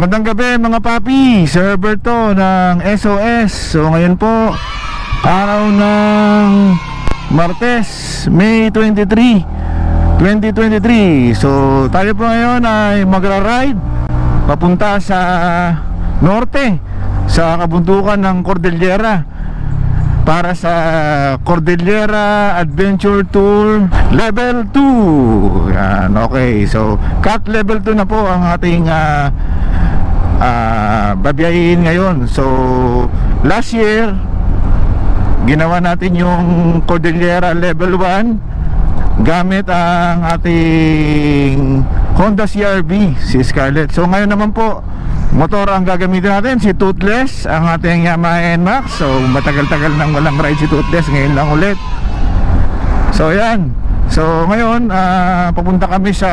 Magandang gabi mga papi, Sir Berto ng SOS So ngayon po, araw ng Martes, May 23, 2023 So tayo po ngayon ay magra-ride papunta sa norte Sa kabundukan ng Cordillera. Para sa Cordillera Adventure Tour Level 2 Yan, okay. So, cut level 2 na po ang ating uh, uh, babiyahin ngayon. So last year ginawa natin yung Cordillera level 1 gamit ang ating Honda CRV si Scarlett. So ngayon naman po motor ang gagamitin natin si Toothless ang ating Yamaha NMAX. So matagal-tagal nang walang ride si Toothless ngayon lang ulit. So yan so ngayon uh, papunta kami sa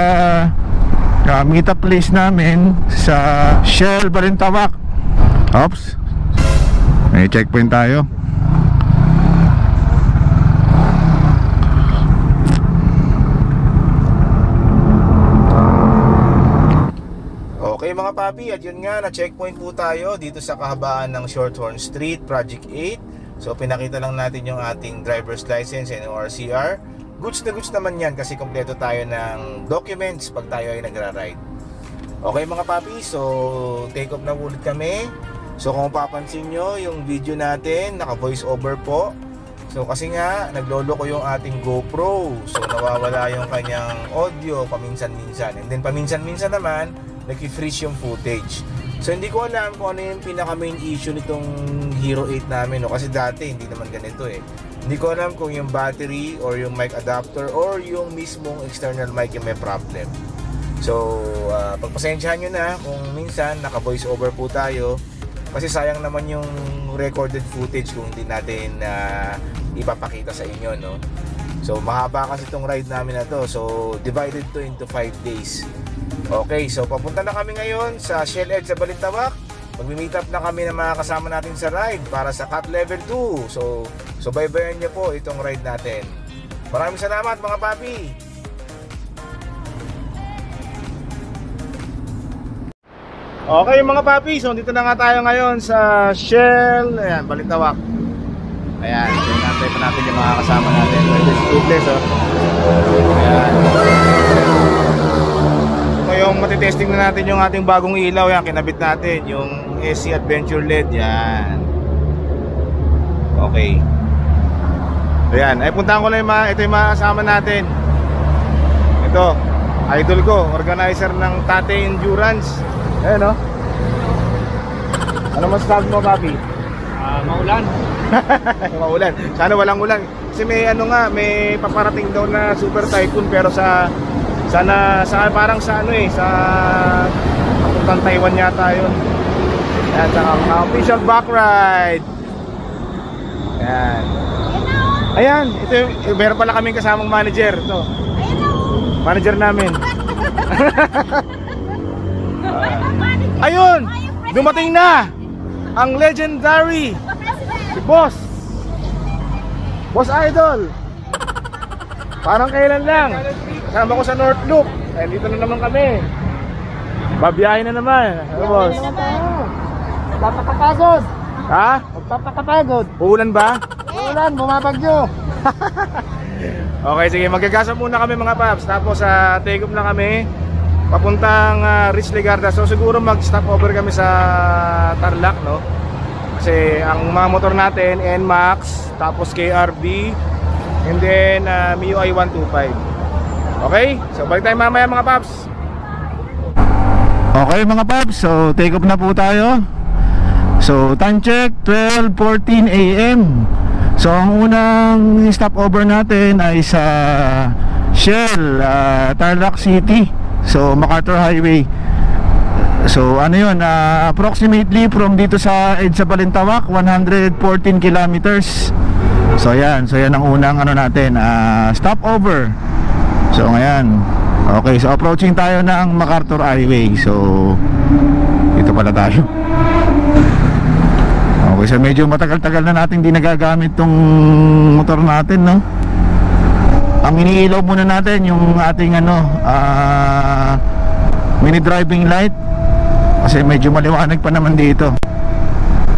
uh, meet up place namin sa Shell Balintawak Ops. May checkpoint tayo. Okay mga papi, at yun nga, na-checkpoint po tayo dito sa kahabaan ng Shorthorn Street, Project 8. So pinakita lang natin yung ating driver's license and ORCR goods na goods naman yan kasi kompleto tayo ng documents pag tayo ay nagra-ride. Okay mga papi, so take off na ulit kami. So kung papansin nyo, yung video natin, naka voice over po. So kasi nga, naglolo ko yung ating GoPro. So nawawala yung kanyang audio paminsan-minsan. And then paminsan-minsan naman, nag-freeze yung footage. So hindi ko alam kung ano yung pinaka main issue nitong Hero 8 namin. No? Kasi dati hindi naman ganito eh. Hindi ko alam kung yung battery or yung mic adapter or yung mismong external mic yung may problem. So, uh, pagpasensyahan nyo na kung minsan naka voice over po tayo kasi sayang naman yung recorded footage kung hindi natin uh, ipapakita sa inyo no. So mahaba kasi itong ride namin na to So divided to into 5 days Okay, so papunta na kami ngayon sa Shell Edge sa Balintawak Magmi-meet up na kami ng mga kasama natin sa ride para sa cut level 2 So So baybayan niyo po itong ride natin. Maraming salamat mga papi! Okay mga papi, so dito na nga tayo ngayon sa Shell, ayan, Balitawak. Ayan, so nantay pa natin yung mga kasama natin. There's tubeless, oh. Ayan. Ito yung matitesting na natin yung ating bagong ilaw, yan, kinabit natin, yung SC Adventure LED, yan. Okay. Ayan, ay puntahan ko na yung mga, ito yung mga kasama natin. Ito, idol ko, organizer ng Tate Endurance. Ayan no Ano masasabi mo, Papi? Uh, maulan. Maulan, sana walang ulan. Kasi may ano nga, may paparating daw na super typhoon Pero sa, sana, sa, parang sa ano eh, sa Papuntang Taiwan yata yun Sa mga official back ride Ayan Ayan, ito yung, eh, meron pala kaming kasamang manager. Ito. Manager namin. ayun! Dumating na! Ang legendary si Boss. Boss Idol. Parang kailan lang. Kasama ko sa North Loop. Eh, dito na naman kami. Babiyahin na naman. Ano, boss? Magpapakapagod. Ha? Magpapakapagod. Uulan ba? Ulan, bumabagyo. okay, sige. Magagasa muna kami mga paps. Tapos sa take off na kami. Papuntang uh, Rich Legarda. So siguro mag-stop over kami sa Tarlac, no? Kasi ang mga motor natin, NMAX, tapos KRB, and then uh, MIUI 125. Okay? So balik tayo mamaya mga paps. Okay mga paps, so take off na po tayo. So time check 12:14 AM. So ang unang stopover natin ay sa Shell, uh, Tarlac City. So MacArthur Highway. So ano 'yun, uh, approximately from dito sa EDSA Balintawak 114 kilometers. So yan, so yan ang unang ano natin, uh, stopover. So ngayon, okay, so approaching tayo ng MacArthur Highway. So ito pala tayo. Okay, so medyo matagal-tagal na natin di nagagamit tong motor natin, no? Ang iniilaw muna natin yung ating ano, ah mini driving light kasi medyo maliwanag pa naman dito.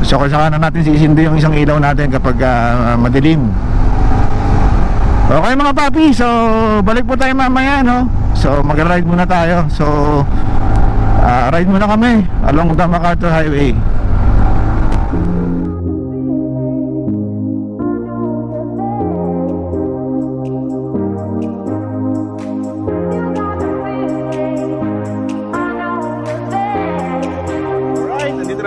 So kung saka na natin sisindi yung isang ilaw natin kapag ah, madilim. Okay mga papi, so balik po tayo mamaya, no? So mag-ride muna tayo. So ah, ride muna kami along the MacArthur Highway.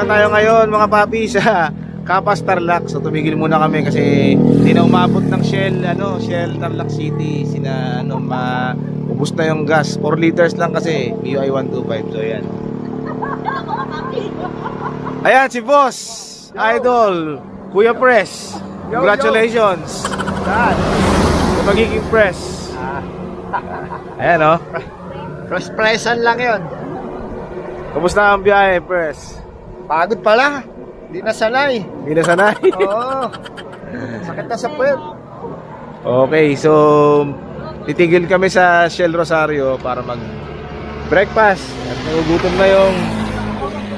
Na tayo ngayon mga papi sa Kapas Tarlac. So tumigil muna kami kasi hindi na umabot ng Shell, ano, Shell Tarlac City. Sina ano, ma ubos na yung gas. 4 liters lang kasi, MIUI 125. So yan. Ayan si Boss, Idol, Kuya Press. Congratulations. Saan? Sa magiging press. Ayan oh. Cross-pressan lang yon. Kumusta ang biyahe, Press? Pagod pala. Hindi na sanay. Hindi na sanay. Oo. Sakit na sa puwet. Okay, so titigil kami sa Shell Rosario para mag breakfast at nagugutom na yung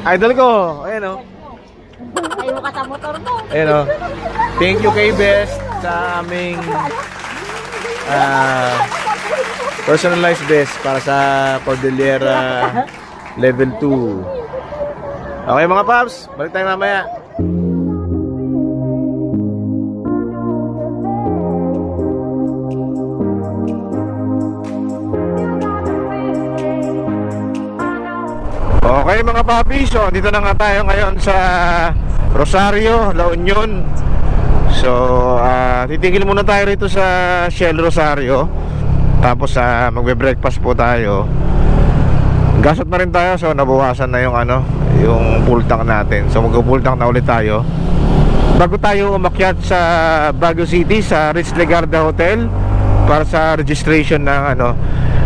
idol ko. Ayan o. Ayaw ka sa motor mo. Ayan o. Thank you kay Best sa aming ah, personalized best para sa Cordillera Level 2. Okay mga paps, balik tayo mamaya. Okay mga papi, so dito na nga tayo ngayon sa Rosario, La Union. So, ah, titigil muna tayo rito sa Shell Rosario. Tapos sa magbe-breakfast po tayo. Gasot na rin tayo, so nabawasan na yung ano, yung full tank natin. So mag-full tank na ulit tayo. Bago tayo umakyat sa Baguio City sa Ritz Legarda Hotel para sa registration ng ano,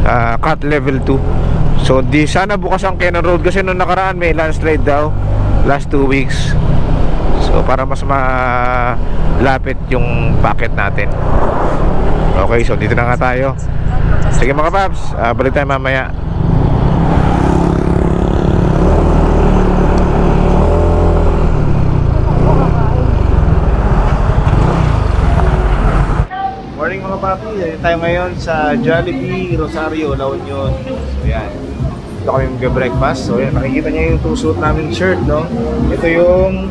ah, cut level 2. So di sana bukas ang Cannon Road kasi nung nakaraan may landslide daw last 2 weeks. So para mas malapit yung packet natin. Okay, so dito na nga tayo. Sige mga paps, ah, balik tayo mamaya. Morning mga papi, Dito tayo ngayon sa Jollibee Rosario, La Union. So yan, dito kami mag-breakfast. So yan, nakikita niyo yung two suit namin shirt, no? Ito yung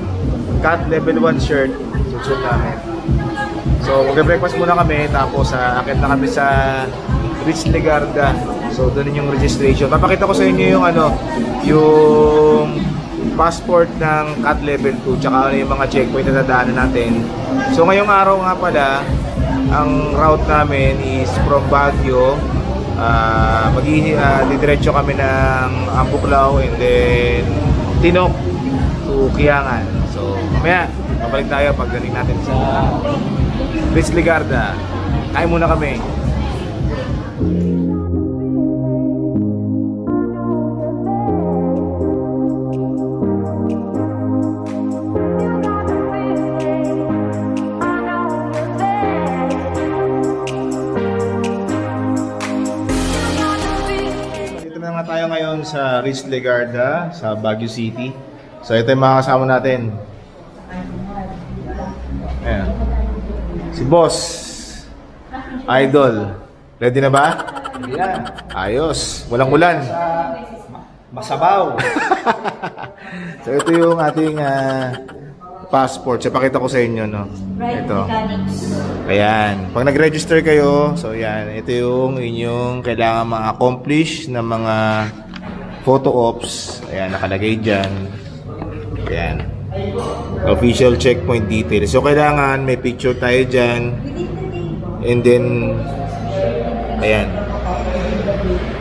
cut level 1 shirt, suit namin. So mag-breakfast muna kami, tapos uh, akit na kami sa Rich Legarda. So doon yung registration. Papakita ko sa inyo yung ano, yung passport ng cut level 2 tsaka ano yung mga checkpoint na dadaanan natin. So ngayong araw nga pala, ang route namin is from Baguio. Uh, mag uh, didiretso kami ng Ambuklao and then Tinok to Kiangan so mamaya babalik tayo pagdating natin sa Ritz Ligarda kain muna kami Ritz Legarda sa Baguio City. So ito yung mga kasama natin. Ayan. Si Boss, Idol. Ready na ba? Ayos. Walang ulan. Masabaw. So ito yung ating ah, passport. So pakita ko sa inyo, no? Ito. Ayan. Pag nag-register kayo, so yan, ito yung inyong kailangan ma-accomplish na mga photo ops. Ayan, nakalagay dyan. Ayan. Official checkpoint details. So kailangan may picture tayo dyan. And then, ayan.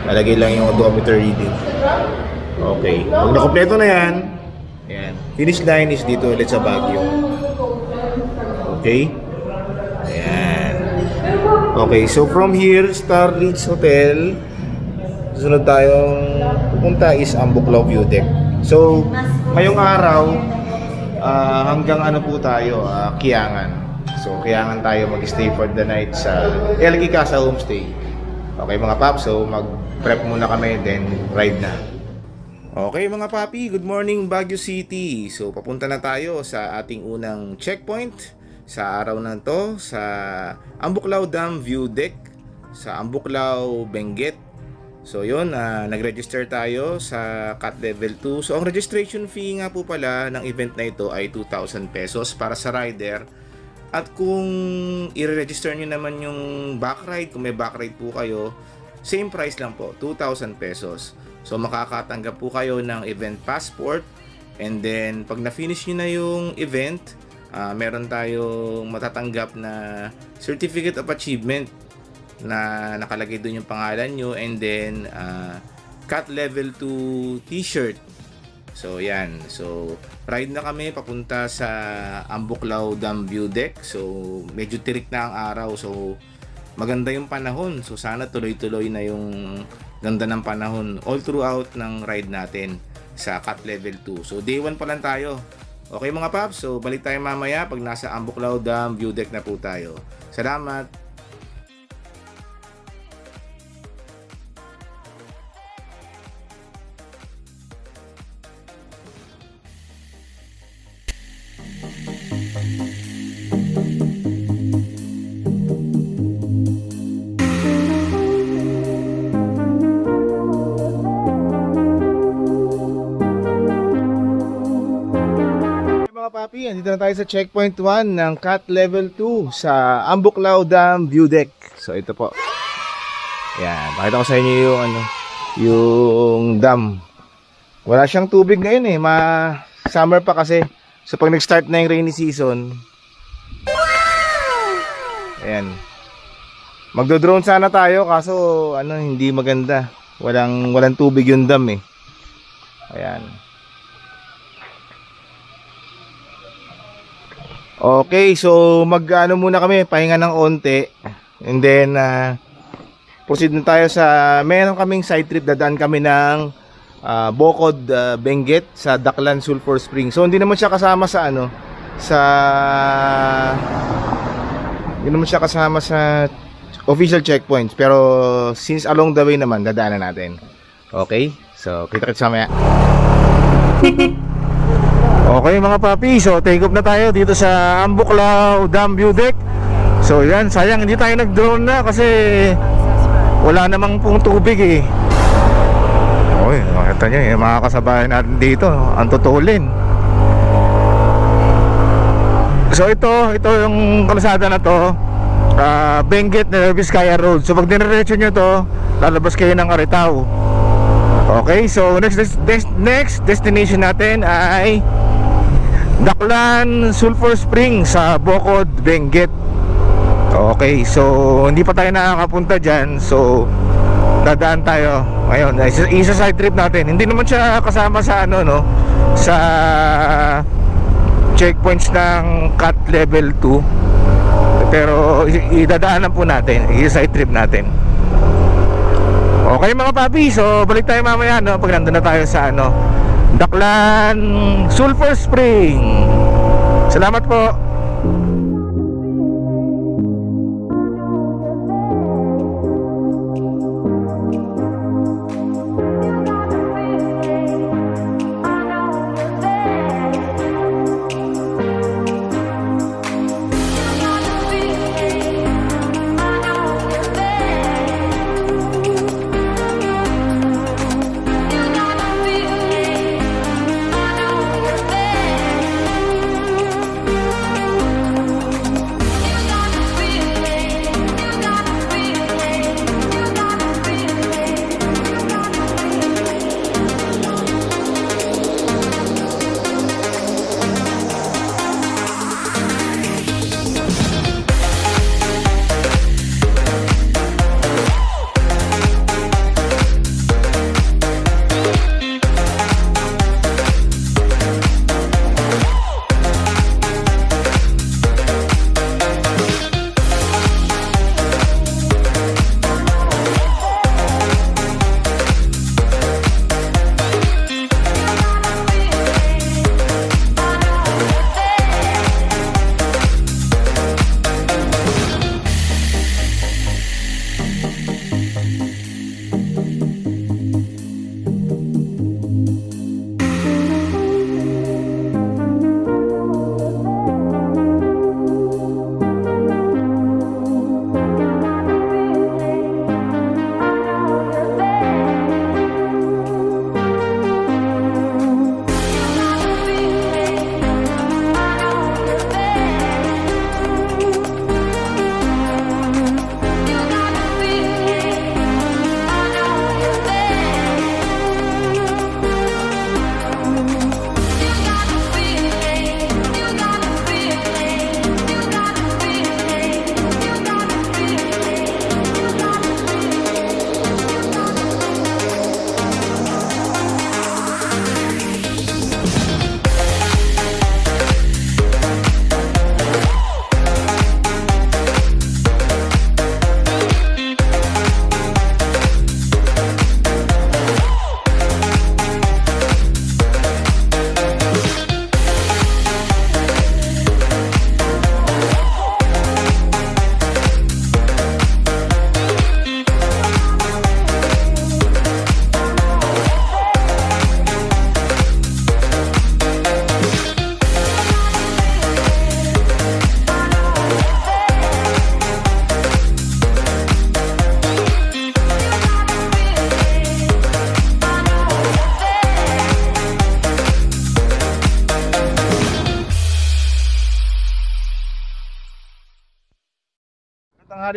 Nalagay lang yung odometer reading. Okay. Pag nakompleto na yan, ayan. Finish line is dito ulit sa Baguio. Okay? Ayan. Okay, so from here, Star Ridge Hotel, susunod tayong pupunta is Ambuklaw View Deck. So, ngayong araw, ah, hanggang ano po tayo, ah, Kiangan. So, Kiangan tayo mag-stay for the night sa LG Casa Homestay. Okay mga paps, so mag-prep muna kami, then ride na. Okay mga papi, good morning Baguio City. So papunta na tayo sa ating unang checkpoint sa araw na to sa Ambuklaw Dam View Deck sa Ambuklaw Benguet. So yun, ah, nag-register tayo sa cut level 2. So ang registration fee nga po pala ng event na ito ay 2,000 pesos para sa rider. At kung i-register nyo naman yung back ride, kung may back ride po kayo, same price lang po, 2,000 pesos. So makakatanggap po kayo ng event passport and then pag na-finish nyo na yung event, ah, meron tayong matatanggap na Certificate of Achievement na nakalagay doon yung pangalan nyo and then ah, cut level 2 t-shirt. So yan. So ride na kami papunta sa Ambuklaw Dam View Deck. So medyo tirik na ang araw. So maganda yung panahon. So sana tuloy-tuloy na yung ganda ng panahon all throughout ng ride natin sa cut level 2. So day 1 pa lang tayo. Okay mga paps, so balik tayo mamaya pag nasa Ambuklaw Dam View Deck na po tayo. Salamat! Andito na tayo sa checkpoint 1 ng cut level 2 sa Ambuklaw Dam View Deck. So ito po. Yan, pakita ko sa inyo yung ano, yung dam. Wala siyang tubig ngayon eh, ma summer pa kasi. So pag nag-start na yung rainy season, Ayan. Magdo-drone sana tayo kaso ano hindi maganda. Walang walang tubig yung dam eh. Ayan. Okay, so mag-ano muna kami, pahinga ng onte. And then uh, proceed na tayo sa meron kaming side trip dadaan kami ng ah, Bocod ah, Benguet sa Daklan Sulphur Spring. So hindi naman siya kasama sa ano sa hindi naman siya kasama sa official checkpoints pero since along the way naman dadaanan natin. Okay? So kita-kits mamaya. Okay mga papi, so take off na tayo dito sa Ambuklaw Dam View Deck. So yan, sayang hindi tayo nag-drone na kasi wala namang pong tubig eh. Okay, makita nyo yung mga kasabayan natin dito, ang tutulin. So ito, ito yung kalsada na to, uh, Benguet na Vizcaya Road. So pag diniretso nyo to, lalabas kayo ng Aritao. Okay, so next des- next destination natin ay Daklan Sulphur Spring sa Bocod, Benguet. Okay, so hindi pa tayo nakakapunta diyan. So dadaan tayo ngayon. Isa, isa side trip natin. Hindi naman siya kasama sa ano no sa checkpoints ng cut level 2. Pero idadaanan po natin. Isa side trip natin. Okay mga papi, so balik tayo mamaya no pag na tayo sa ano Daklan Sulphur Spring. Salamat po.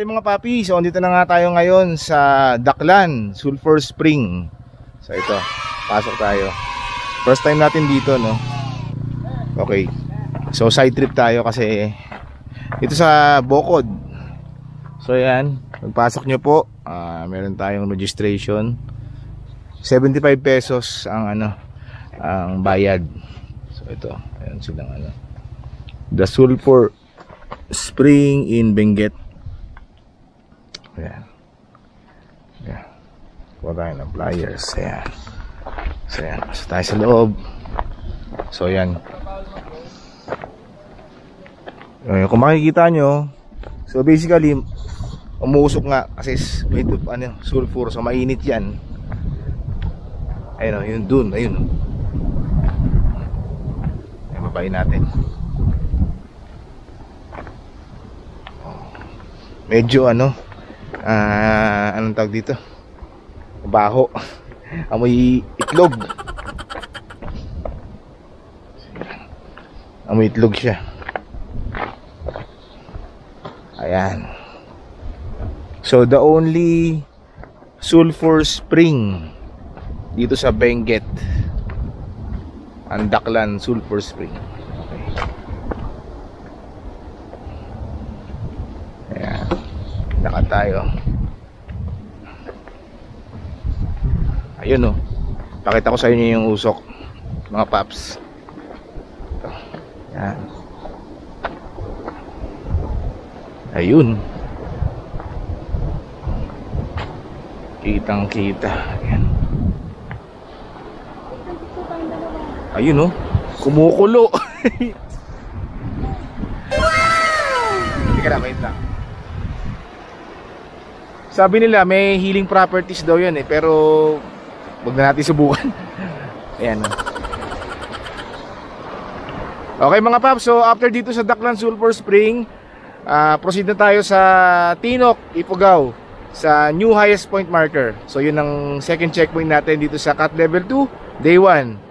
Tanghali mga papi. So, andito na nga tayo ngayon sa Daklan, Sulphur Spring. So, ito. Pasok tayo. First time natin dito, no? Okay. So, side trip tayo kasi ito sa Bokod. So, yan. Pagpasok nyo po, ah, meron tayong registration. 75 pesos ang ano, ang bayad. So, ito. Ayan silang ano. The Sulphur Spring in Benguet. Ayan. Ayan. Kuha tayo ng pliers. Ayan. So, ayan. Pasok tayo sa loob. So, ayan. Ayan. Kung makikita nyo, so basically, umuusok nga kasi may ano, sulfur. So, mainit yan. Ayun o, yun dun. Ayun o. Ayan, babayin natin. medyo ano ah anong tawag dito? Baho. Amoy itlog. Amoy itlog siya. Ayan. So the only sulfur spring dito sa Benguet. Andaklan Sulfur Spring okay. Ayan. Lakad tayo. Ayun oh. Pakita ko sa inyo yung usok. Mga paps. Ito. Ayan. Ayun. Kitang kita. Ayan. Ayun oh. Kumukulo. Hindi ka na, wait. Sabi nila may healing properties daw yan eh pero wag na natin subukan. Ayan. oh. Okay mga paps, so after dito sa Daklan Sulphur Spring, ah, proceed na tayo sa Tinok, Ifugao sa new highest point marker. So yun ang second checkpoint natin dito sa cut level 2, day 1.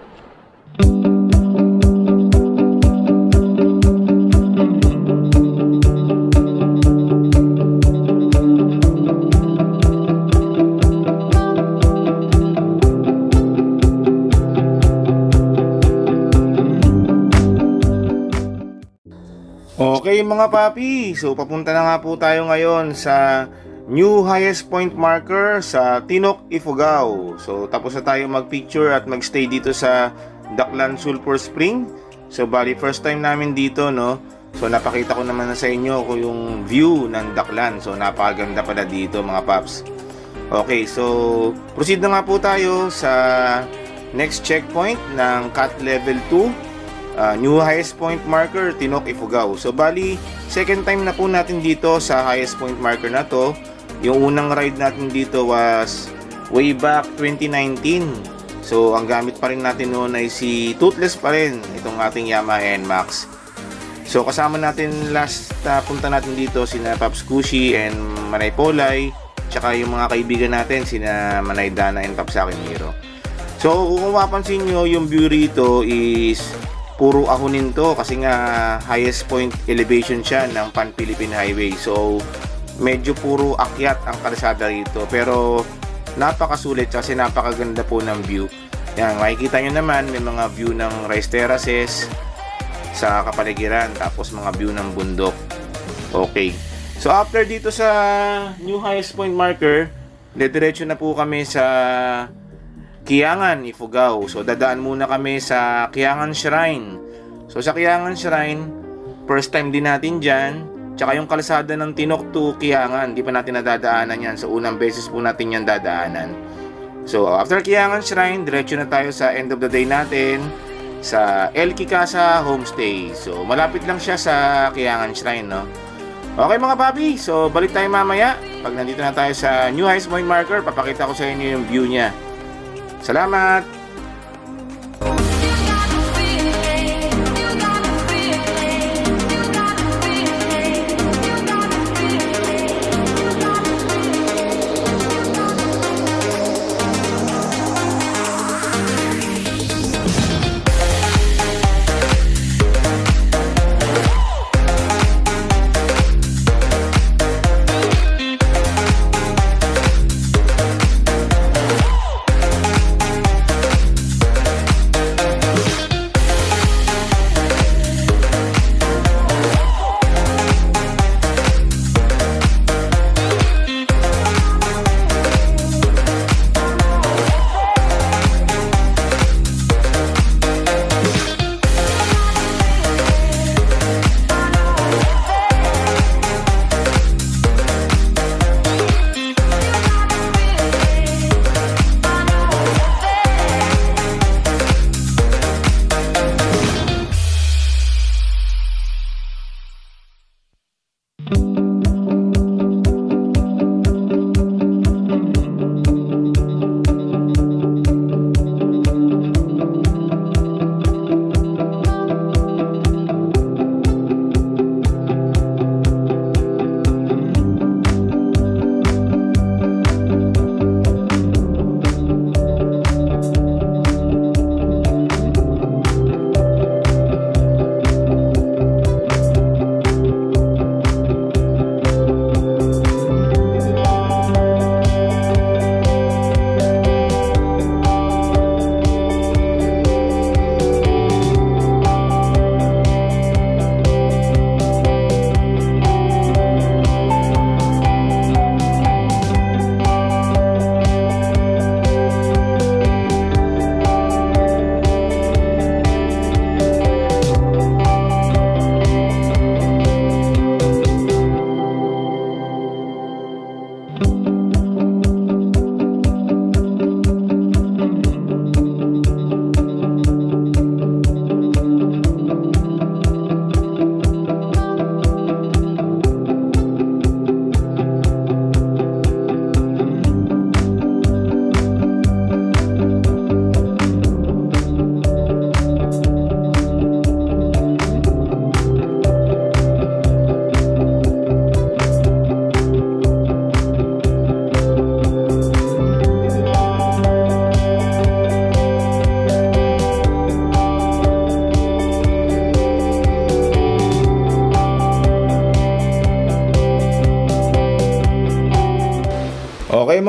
Okay mga papi, so papunta na nga po tayo ngayon sa new highest point marker sa Tinok, Ifugao. So tapos na tayo mag-picture at mag-stay dito sa Daklan Sulphur Spring. So bali first time namin dito no. So napakita ko naman na sa inyo ko yung view ng Daklan. So napakaganda pala dito mga paps. Okay, so proceed na nga po tayo sa next checkpoint ng cut level 2 uh, new highest point marker Tinok Ifugao. So bali second time na po natin dito sa highest point marker na to. Yung unang ride natin dito was way back 2019. So ang gamit pa rin natin noon ay si Toothless pa rin itong ating Yamaha NMAX. So kasama natin last na punta natin dito sina Paps Kushi and Manay Polay tsaka yung mga kaibigan natin sina Manay Dana and Paps Akimiro. So kung mapapansin nyo yung view rito is puro ahonin to kasi nga highest point elevation siya ng Pan Philippine Highway. So medyo puro akyat ang kalsada rito pero napakasulit kasi napakaganda po ng view. Yan, makikita nyo naman may mga view ng rice terraces sa kapaligiran tapos mga view ng bundok. Okay. So after dito sa new highest point marker, dediretso na po kami sa Kiangan, Ifugao. So dadaan muna kami sa Kiangan Shrine. So sa Kiangan Shrine, first time din natin dyan. Tsaka yung kalsada ng Tinok to Kiangan, di pa natin nadadaanan yan. So unang beses po natin yan dadaanan. So after Kiangan Shrine, diretso na tayo sa end of the day natin sa El Kikasa Homestay. So malapit lang siya sa Kiangan Shrine, no? Okay mga papi, so balik tayo mamaya. Pag nandito na tayo sa New Highest Point Marker, papakita ko sa inyo yung view niya. Salamat!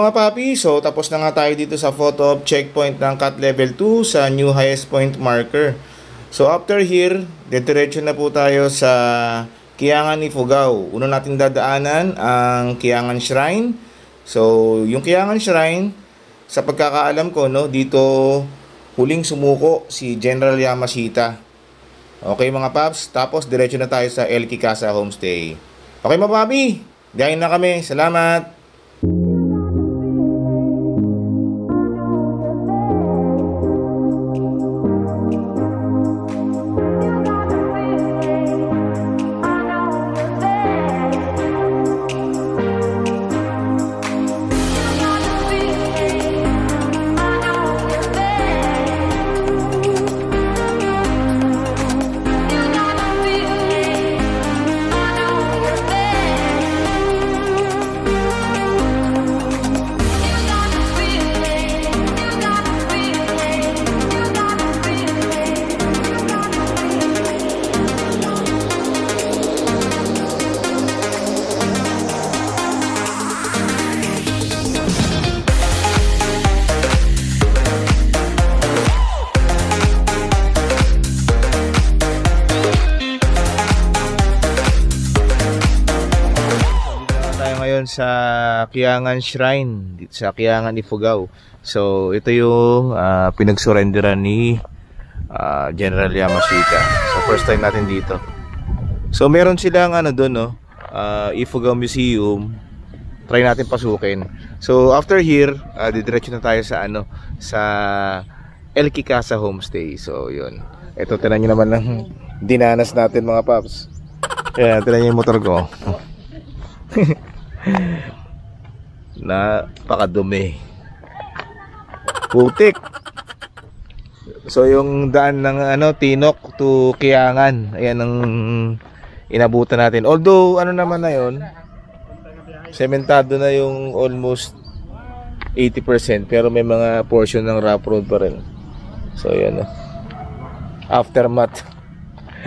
Mga papi, so tapos na nga tayo dito sa photo op checkpoint ng cut level 2 sa new highest point marker. So after here, dediretso na po tayo sa Kiangan Ifugao. Una nating dadaanan ang Kiangan Shrine. So yung Kiangan Shrine, sa pagkakaalam ko, no, dito huling sumuko si General Yamashita. Okay mga paps, tapos diretso na tayo sa El Kikasa Homestay. Okay mga papi, diyan na kami. Salamat! Kiangan Shrine, dito sa Kiangan Ifugao. So, ito yung ah, pinagsurrenderan ni ah, General Yamashita. So, first time natin dito. So, meron silang ano doon, no? ah, Ifugao Museum. Try natin pasukin. So, after here, uh, didiretso na tayo sa ano, sa El Kikasa Homestay. So, yun. Ito, tinan nyo naman ng dinanas natin mga paps. Ayan, tinan nyo yung motor ko. Napakadumi. Putik. So yung daan ng ano Tinok to Kiangan, ayan ang inabutan natin. Although ano naman na 'yon, sementado na yung almost 80% pero may mga portion ng rough road pa rin. So yan. oh. Aftermath.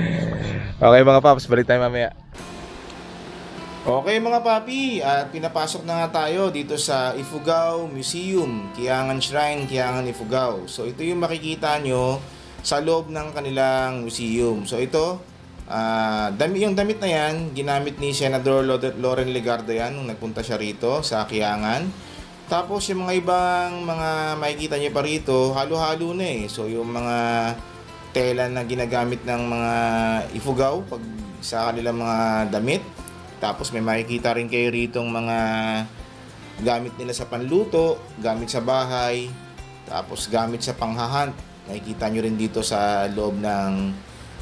okay mga paps, balik tayo mamaya. Okay mga papi, at pinapasok na nga tayo dito sa Ifugao Museum, Kiangan Shrine, Kiangan Ifugao. So ito yung makikita nyo sa loob ng kanilang museum. So ito, ah, dami, yung damit na yan, ginamit ni Senador Lo- Loren Legarda yan nung nagpunta siya rito sa Kiangan. Tapos yung mga ibang mga makikita nyo pa rito, halo-halo na eh. So yung mga tela na ginagamit ng mga Ifugao pag sa kanilang mga damit. Tapos may makikita rin kayo rito mga gamit nila sa panluto, gamit sa bahay, tapos gamit sa panghahunt. Nakikita nyo rin dito sa loob ng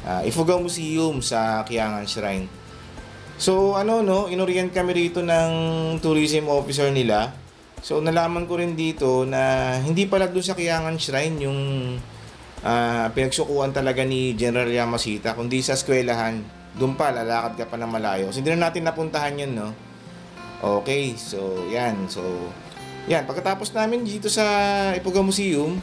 ah, Ifugao Museum sa Kiangan Shrine. So ano no, inorient kami rito ng tourism officer nila. So nalaman ko rin dito na hindi pala doon sa Kiangan Shrine yung ah, pinagsukuan talaga ni General Yamashita, kundi sa eskwelahan. Doon pa, lalakad ka pa ng malayo. So, hindi na natin napuntahan yun, no? Okay, so, yan. So, yan. Pagkatapos namin dito sa Ipuga Museum,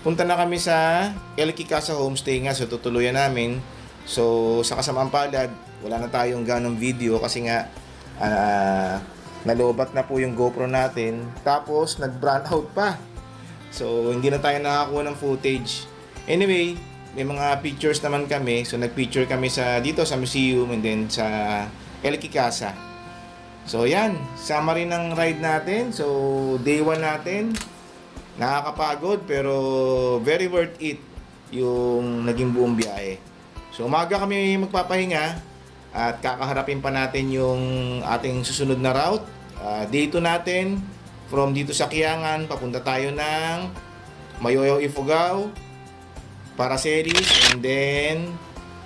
punta na kami sa El Kikasa Homestay nga. So, tutuluyan namin. So, sa kasamang palad, wala na tayong ganong video kasi nga, ah, nalobat na po yung GoPro natin. Tapos, nag-brand out pa. So, hindi na tayo nakakuha ng footage. Anyway, may mga pictures naman kami. So, nag-picture kami sa dito sa museum and then sa El Kikasa. So, yan. Summary ng ride natin. So, day 1 natin. Nakakapagod pero very worth it yung naging buong biyahe. So, umaga kami magpapahinga at kakaharapin pa natin yung ating susunod na route. Ah, day 2 natin from dito sa Kiangan, papunta tayo ng Mayoyo Ifugao, Paracelis, and then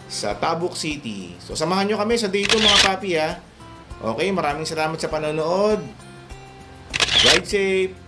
sa Tabuk City. So, samahan nyo kami sa day 2 mga papi ha. Okay, maraming salamat sa panonood. Ride safe.